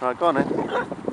Right, go on then.